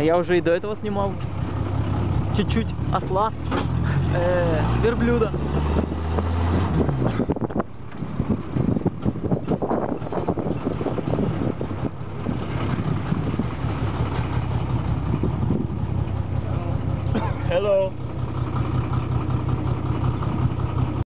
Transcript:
А я уже и до этого снимал. Чуть-чуть осла, э, верблюда. Hello.